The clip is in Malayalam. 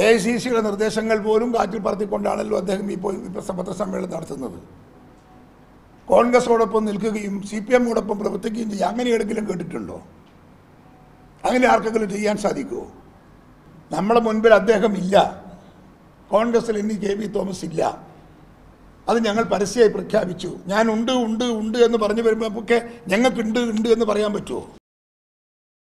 എ ഐ സി സിയുടെ നിർദ്ദേശങ്ങൾ പോലും കാറ്റിൽ പറത്തിക്കൊണ്ടാണല്ലോ അദ്ദേഹം ഇപ്പോൾ ഇപ്പോൾ പത്രസമ്മേളനം നടത്തുന്നത്. കോൺഗ്രസോടൊപ്പം നിൽക്കുകയും സി പി എമ്മോടൊപ്പം പ്രവർത്തിക്കുകയും ചെയ്യുക അങ്ങനെ എവിടെയെങ്കിലും കേട്ടിട്ടുണ്ടോ? അങ്ങനെ ആർക്കെങ്കിലും ചെയ്യാൻ സാധിക്കുമോ നമ്മളെ മുൻപിൽ അദ്ദേഹം ഇല്ല. കോൺഗ്രസിൽ ഇനി കെ വി തോമസ് ഇല്ല. അത് ഞങ്ങൾ പരസ്യമായി പ്രഖ്യാപിച്ചു. ഞാൻ ഉണ്ട് ഉണ്ട് ഉണ്ട് എന്ന് പറഞ്ഞു വരുമ്പോൾ ഒക്കെ ഞങ്ങൾക്കുണ്ട് ഉണ്ട് എന്ന് പറയാൻ പറ്റുമോ